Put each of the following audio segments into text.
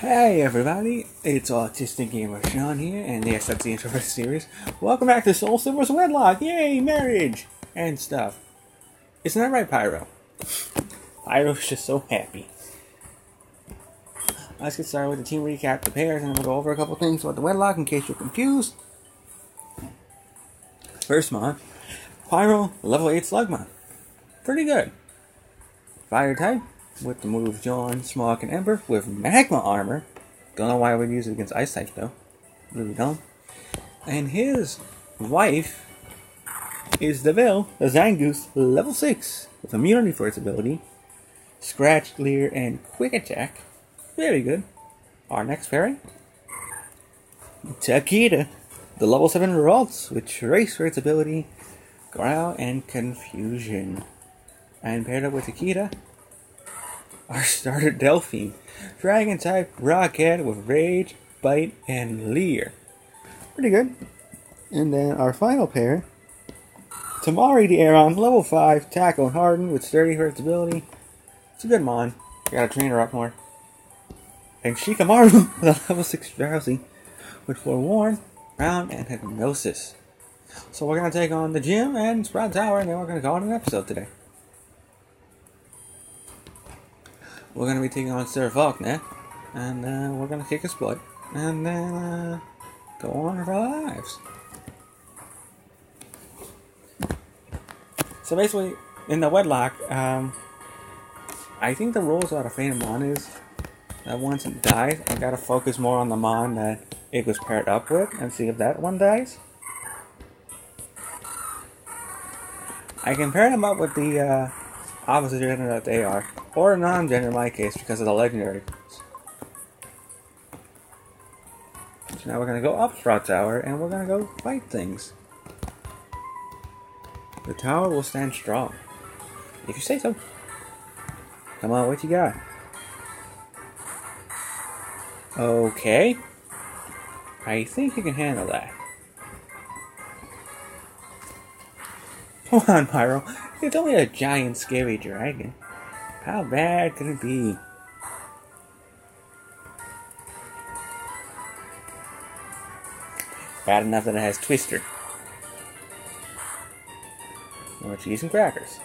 Hey everybody, it's Autistic Gamer Sean here, and yes, that's the intro for the series. Welcome back to Soul Silver's Wedlocke! Yay, marriage! And stuff. Isn't that right, Pyro? Pyro's just so happy. Let's get started with the team recap, the pairs, and we'll go over a couple things about the Wedlocke in case you're confused. First mod, Pyro, level 8 Slugma. Pretty good. Fire type, with the moves Yawn, Smog, and Ember with Magma Armor. Don't know why I would use it against Ice type though. Really don't. And his wife is the Zangoose, level 6, with immunity for its ability, Scratch, Clear, and Quick Attack. Very good. Our next pairing Takeda, the level 7 Ralts, with Trace for its ability, Growl, and Confusion. And paired up with Takeda, our starter Delphine, Dragon type Rocket with Rage, Bite, and Leer. Pretty good. And then our final pair, Tamari the Aron, level 5, Tackle and Harden with Sturdy for its ability. It's a good mon. Gotta train her up more. And Shikamaru, the level 6 Drowzee, with Forewarn, Pound, and Hypnosis. So we're gonna take on the gym and Sprout Tower, and then we're gonna go on an episode today. We're gonna be taking on Sarah Falkner, and uh, we're gonna kick his butt, and then uh, go on with our lives. So basically, in the wedlock, um, I think the rules out of Phantom Mon is that once it dies, I gotta focus more on the Mon that it was paired up with, and see if that one dies. I can pair them up with the uh, opposite gender that they are, or non-gender in my case because of the legendary. So now we're gonna go up Sprout Tower and we're gonna go fight things. The tower will stand strong. If you say so. Come on, what you got? Okay. I think you can handle that. Come on, Pyro. It's only a giant scary dragon. How bad could it be? Bad enough that it has Twister. Or cheese and crackers.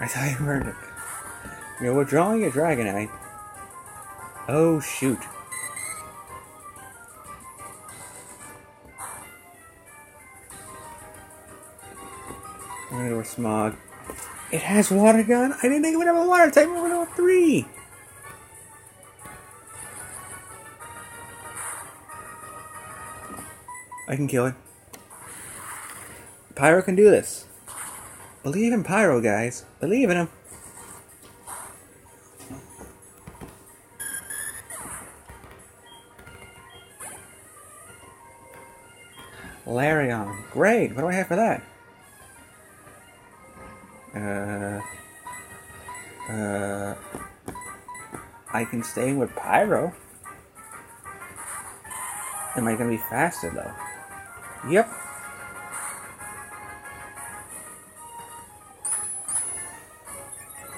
I thought you it. You're withdrawing your Dragonite. Oh shoot. With Smog. It has Water Gun? I didn't think it would have a Water type. We're going to 3. I can kill it. Pyro can do this. Believe in Pyro, guys. Believe in him. Larion. Great. What do I have for that? Uh, I can stay with Pyro. Am I gonna be faster though? Yep.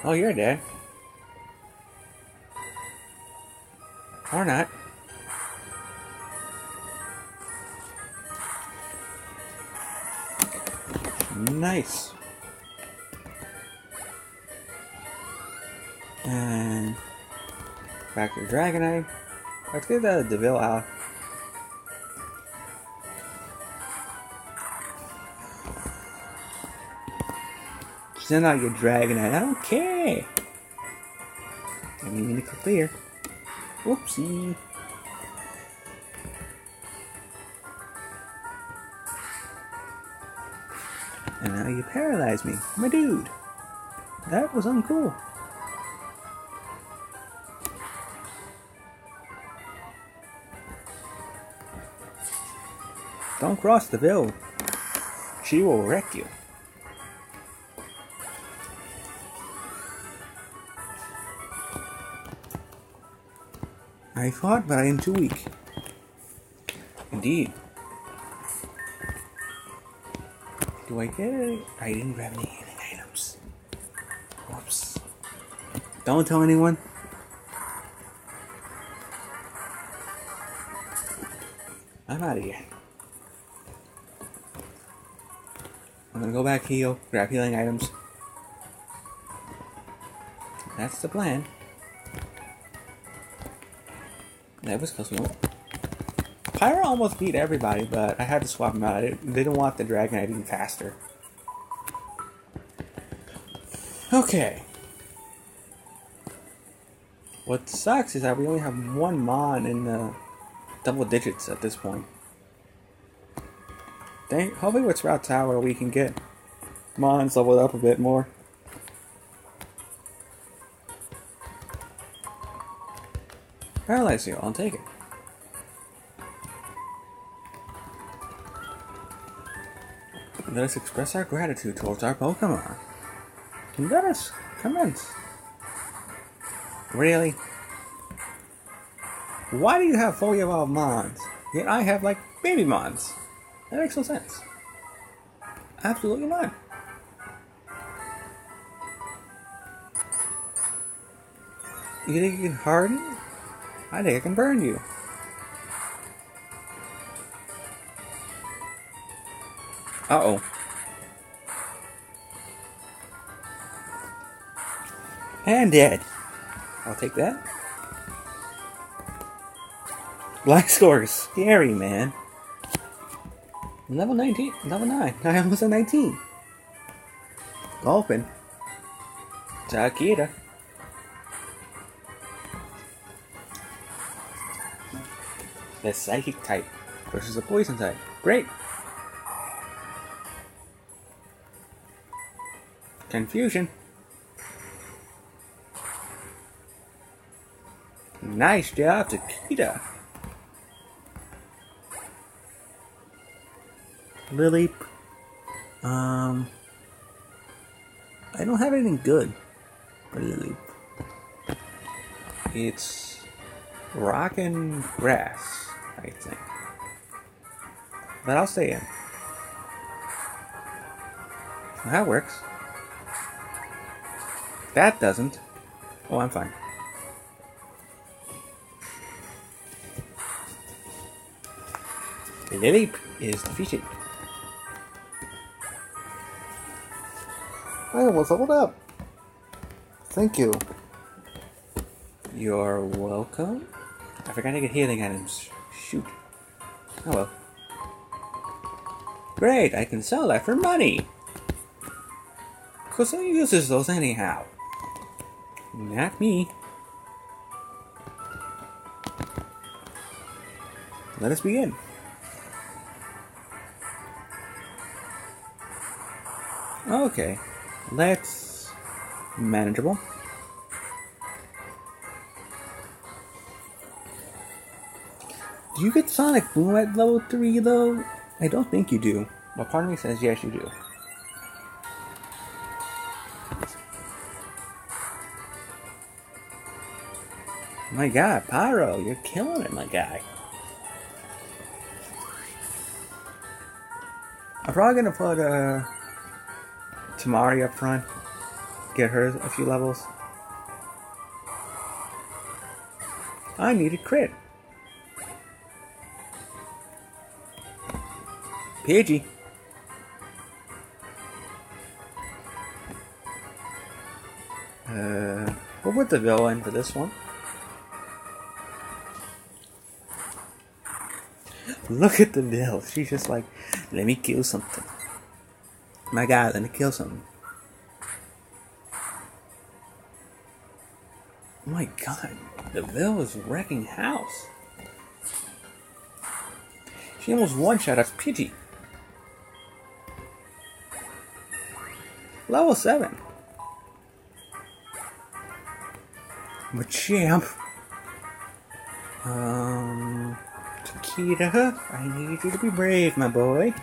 Oh, you're dead. Or not. Nice. Back to Dragonite. Let's get the Deville out. Send out your Dragonite. Okay. I mean to clear. Whoopsie. And now you paralyze me, my dude. That was uncool. Don't cross the bill. She will wreck you. I fought, but I am too weak. Indeed. Do I get it? I didn't grab any healing items. Whoops. Don't tell anyone. I'm out of here. Go back heal, grab healing items. That's the plan. That was close. Pyro almost beat everybody, but I had to swap him out. I didn't, didn't want the Dragonite even faster. Okay. What sucks is that we only have one Mon in the double digits at this point. Thank, hopefully with Sprout Tower we can get Mons leveled up a bit more. Paralyze you, I'll take it. Let us express our gratitude towards our Pokemon. Let us commence. Really? Why do you have fully evolved Mons? Yet I have like baby Mons. That makes no sense. Absolutely not. You think you can harden? I think I can burn you. Uh oh. And dead. I'll take that. Black score is scary, man. Level 19, level 9. I almost at 19. Open. Takeda. The psychic type versus the poison type. Great. Confusion. Nice job, Takeda. Lily. Um, I don't have anything good for Lily. It's rock and grass, I think. But I'll stay in. That works. That doesn't. Oh, I'm fine. Lily is defeated. I almost leveled up. Thank you. You're welcome. I forgot to get healing items. Shoot. Oh well. Great, I can sell that for money. Cause who uses those anyhow? Not me. Let us begin. Okay. Let's manageable. Do you get Sonic Boom at level 3 though? I don't think you do. But part of me says yes you do. My god, Pyro, you're killing it, my guy. I'm probably gonna put uh Tamari up front. Get her a few levels. I need a crit. Pidgey. Uh, we'll put the villain for this one. Look at the Bill. She's just like, let me kill something. My God, let me kill something. Oh my God, the Bill is wrecking house. She almost one shot us Pidgey. Level 7. Machamp. Um, Takeda, I need you to be brave, my boy.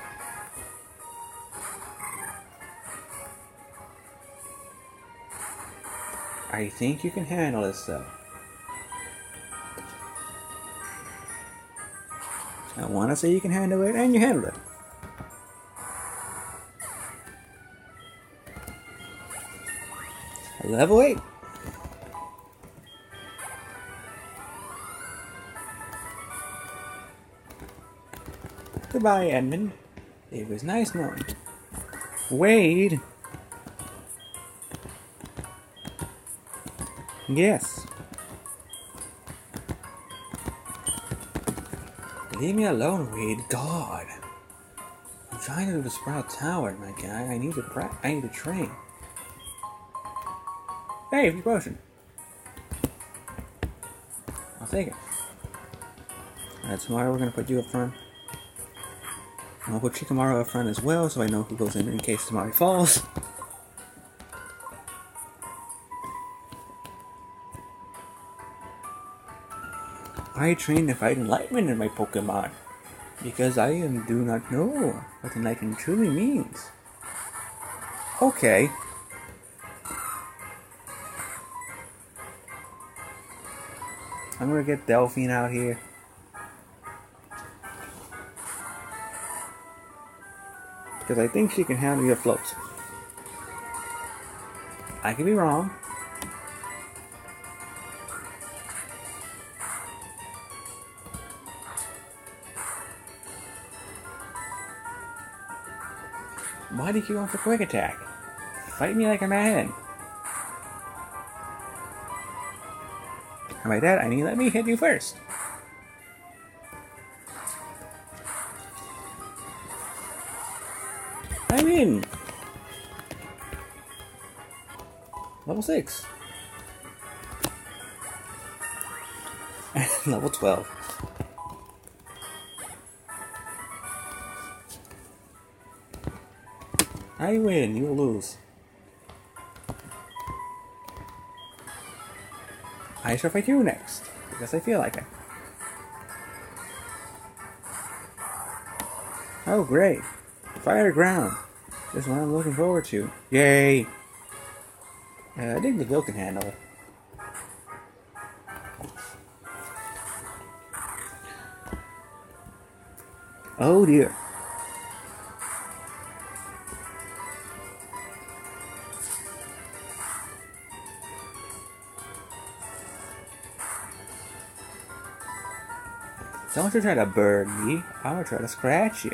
I think you can handle this though. I want to say you can handle it, and you handle it. Level 8. Goodbye, Edmund. It was nice knowing. Wade. Yes. Leave me alone, Wade. God. I'm trying to do the Sprout Tower, my guy. I need to pra- I need to train. Hey, free potion. I'll take it. Alright, tomorrow we're gonna put you up front. I'll put Shikamaru up front as well, so I know who goes in in case Tamari falls. I train to fight enlightenment in my Pokemon. Because I am, do not know what enlightenment truly means. Okay. I'm gonna get Delphine out here. Because I think she can handle your floats. I could be wrong. Why did you go for quick attack? Fight me like a man. How about that? I mean, let me hit you first. I'm in. Level 6. And level 12. I win, you lose. I shall fight you next, because I feel like it. Oh, great. Fire ground. This is what I'm looking forward to. Yay! Uh, I think the bill can handle it. Oh dear. Don't you try to burn me. I'm gonna try to scratch you.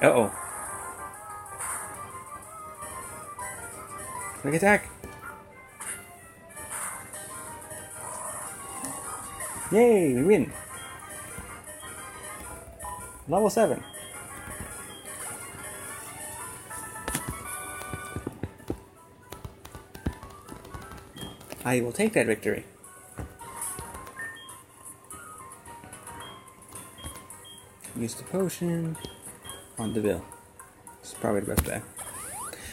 Uh oh. Quick attack. Yay, we win. Level 7. I will take that victory. Use the potion on Deville. It's probably the best bet.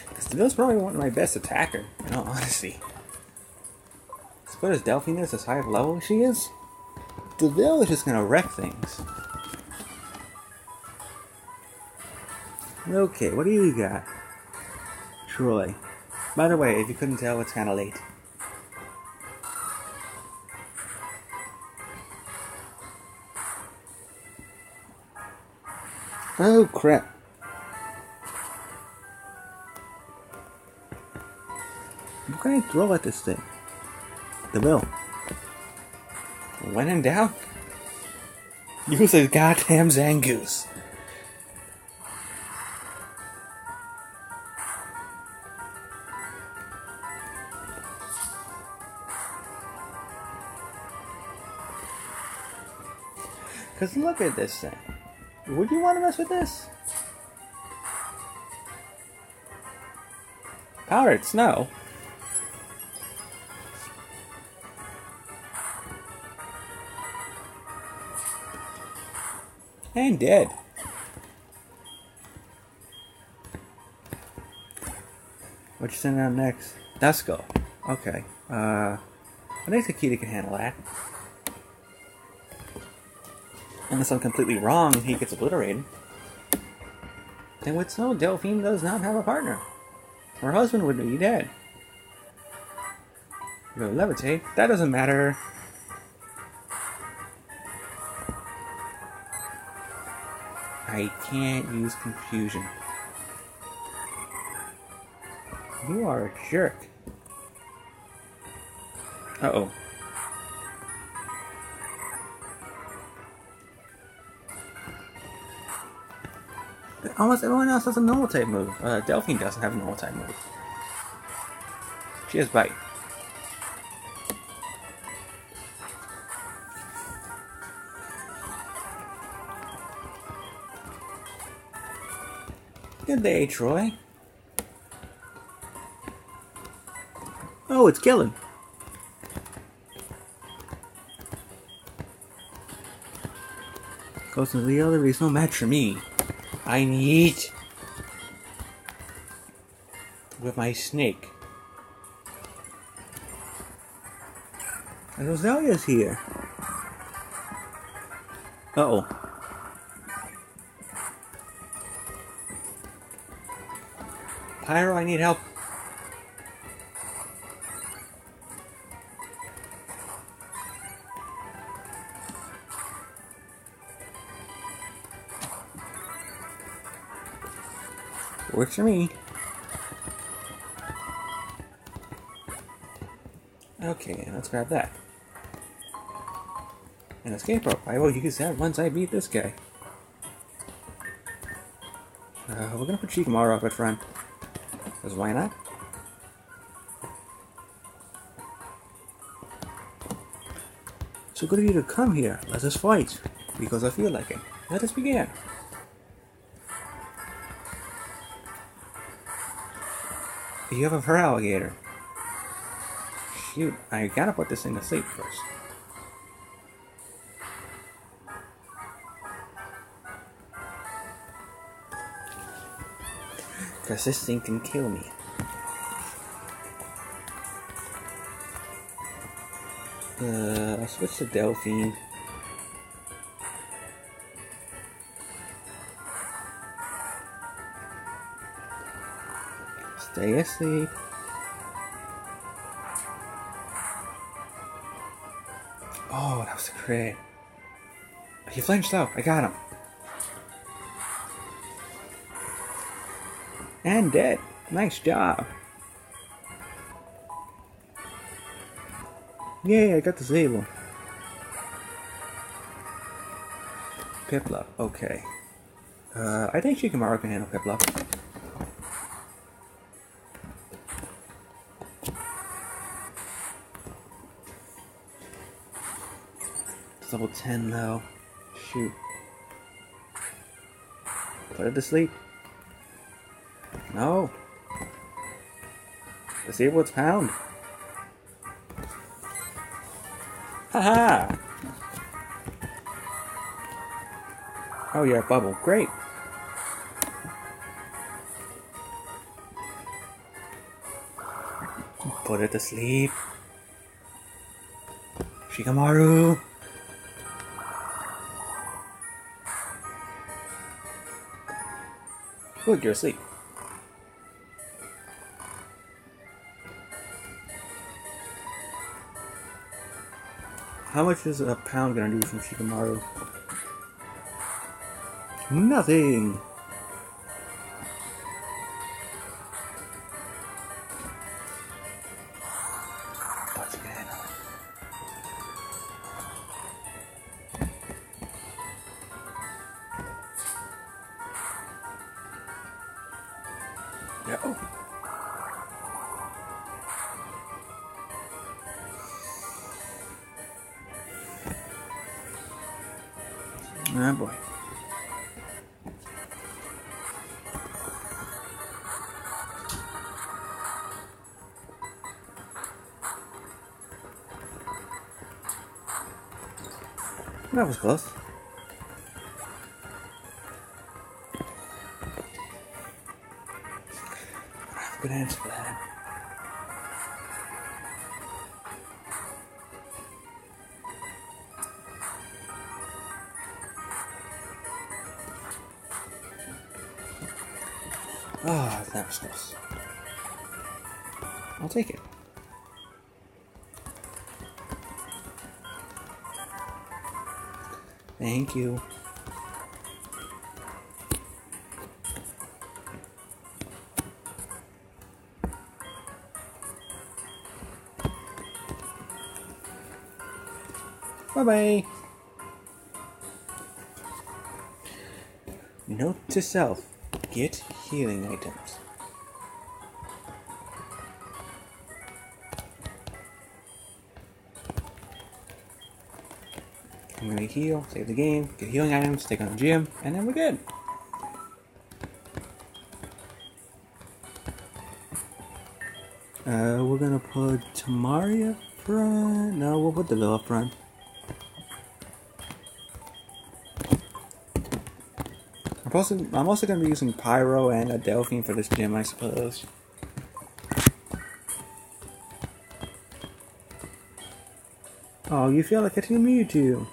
Because Deville's probably one of my best attacker, in all honesty. As good as Delphine is, as high of level as she is, Deville is just gonna wreck things. Okay, what do you got? Troy. By the way, if you couldn't tell, it's kinda late. Oh crap. What can I throw at this thing? The bill. When in doubt, use a goddamn Zangoose. Cause look at this thing. Would you want to mess with this? Powdered snow. And dead. What you sending out next? Duskull. Okay. Uh, I think Takeda can handle that. Unless I'm completely wrong and he gets obliterated. Then with snow, Delphine does not have a partner. Her husband would be dead. Go levitate. That doesn't matter. I can't use confusion. You are a jerk. Uh oh. Almost everyone else has a normal type move. Uh, Delphine doesn't have a normal type move. She has bite. Good day, Troy. Oh, it's killing. Goes to the other is no match for me. I need with my snake. And Rosalia's here. Uh oh. Pyro, I need help. Works for me. Okay, let's grab that. An escape rope. I will use that once I beat this guy. Uh, we're gonna put Shikamaru up at front. Because why not? So good of you to come here. Let us fight. Because I feel like it. Let us begin. You have a Feraligatr. Shoot, I gotta put this thing to sleep first. Because this thing can kill me. Uh, I'll switch to Delphine. Stay asleep. Oh, that was a crit. He flinched though. I got him. And dead. Nice job. Yay, I got the Zabel. Piplup, okay. Uh, I think Shikamaru can handle Piplup. It's level 10 though. Shoot. Put it to sleep. No. Let's see what's pound. Haha! Oh, a bubble. Great. Put it to sleep. Shikamaru! Good, you're asleep. How much is a pound gonna do from Shikamaru? Nothing! Was close. Good answer that. Ah, that was close. I'll take it. Thank you. Bye bye. Note to self get healing items. I'm gonna heal, save the game, get healing items, take on the gym, and then we're good. Uh, we're gonna put Tamaria front. No, we'll put the Villa front. I'm also, I'm also gonna be using Pyro and a Delphine for this gym, I suppose. Oh, you feel like a Team Mewtwo.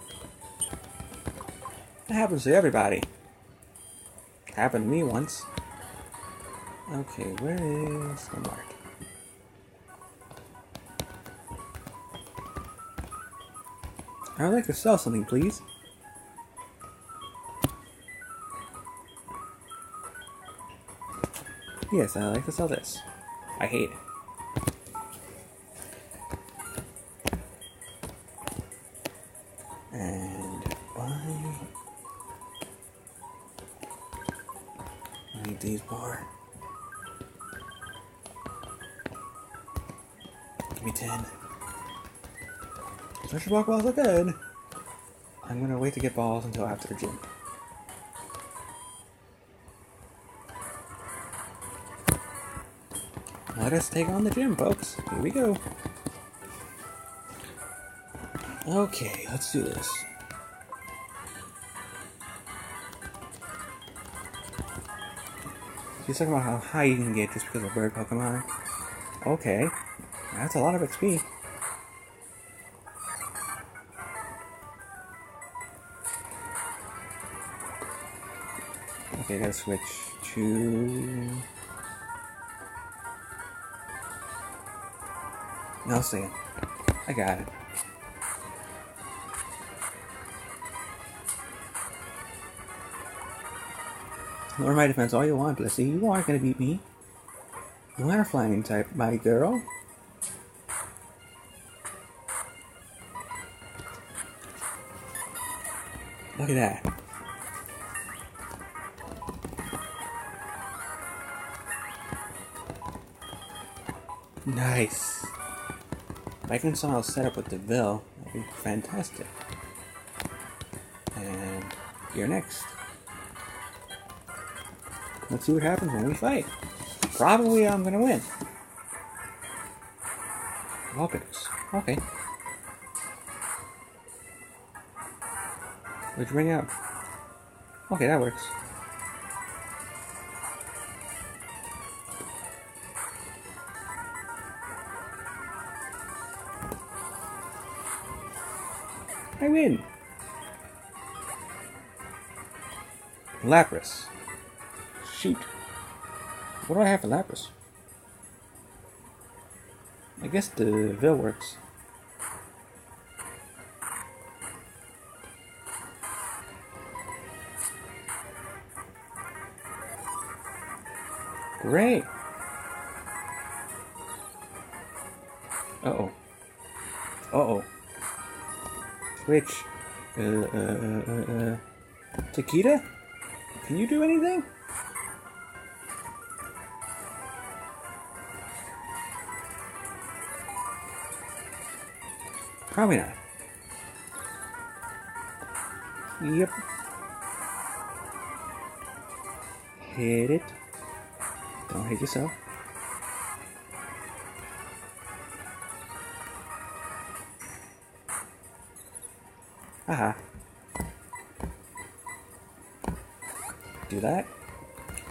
Happens to everybody. Happened to me once. Okay, where is the mark? I would like to sell something, please. Yes, I'd like to sell this. I hate it. Special block balls are good. I'm gonna wait to get balls until after the gym. Let us take on the gym, folks. Here we go. Okay, let's do this. He's talking about how high you can get just because of bird Pokemon. Okay, that's a lot of XP. Okay, gotta switch to. No, see. I got it. Lower my defense all you want, Blissey. You aren't gonna beat me. You are a flying type, my girl. Look at that. Nice. If I can somehow set up with Deville, that'd be fantastic. And you're next. Let's see what happens when we fight. Probably I'm gonna win. Oh, Vulpix. Okay. Let's bring out. Okay, that works. I win. Lapras. Shoot. What do I have for Lapras? I guess the Veil works. Great. Uh oh. Uh oh. Switch. Uh, uh, uh, uh, uh. Takeda? Can you do anything? Probably not. Yep. Hit it. Don't hit yourself. Aha. Do that.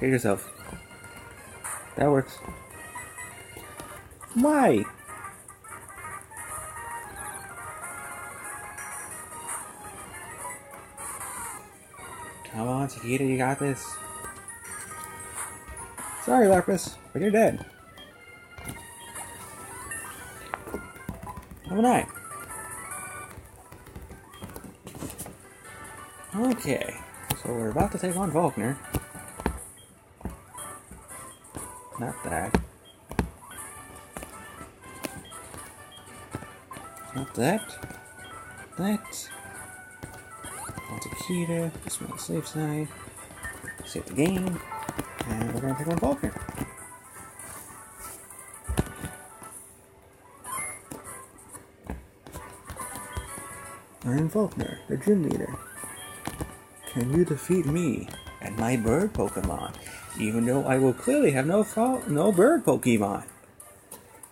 Hit yourself. That works. Why? Come on, Chiquita, you got this. Sorry, Lapras, but you're dead. Have a night. Okay, so we're about to take on Volkner. Not that. Not that. That. On Takeda. This one safe side. Save the game. And we're gonna pick on Falkner. I'm Falkner, the gym leader. Can you defeat me and my bird Pokemon, even though I will clearly have no fo- no bird Pokemon?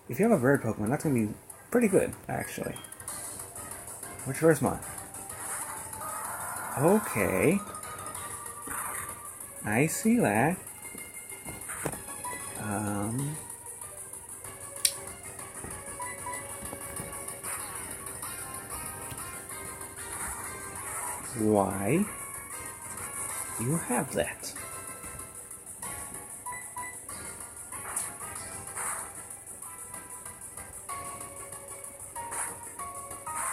If you have a bird Pokemon, that's gonna be pretty good, actually. Which first one? Okay. I see that. Um. Why you have that?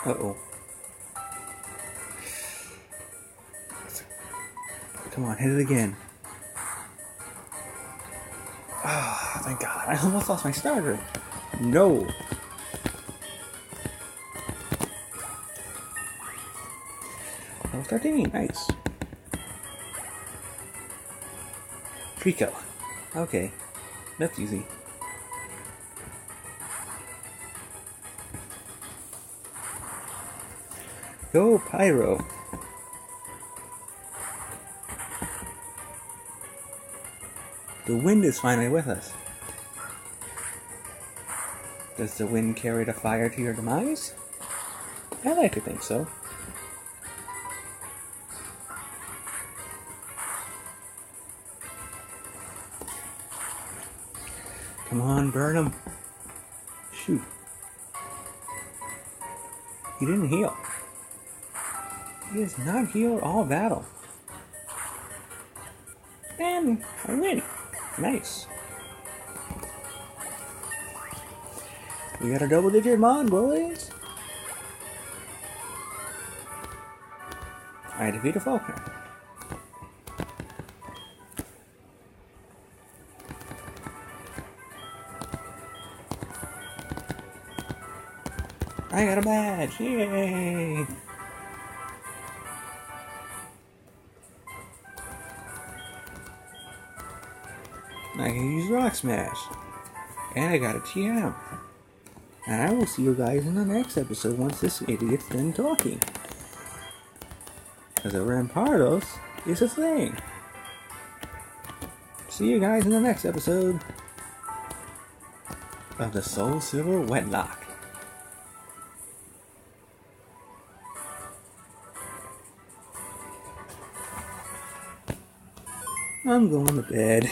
Uh oh. Come on, hit it again. Ah, thank God. I almost lost my starter. No. Level 13, nice. Trico. Okay, that's easy. Go Pyro. The wind is finally with us. Does the wind carry the fire to your demise? I like to think so. Burn him. Shoot. He didn't heal. He is not healed all battle. And I win. Nice. We got a double digit mon, boys. I defeat a Falkner. I got a badge! Yay! I can use Rock Smash. And I got a TM. And I will see you guys in the next episode once this idiot's done talking. Because a Rampardos is a thing. See you guys in the next episode of the Soul Silver Wedlocke. I'm going to bed.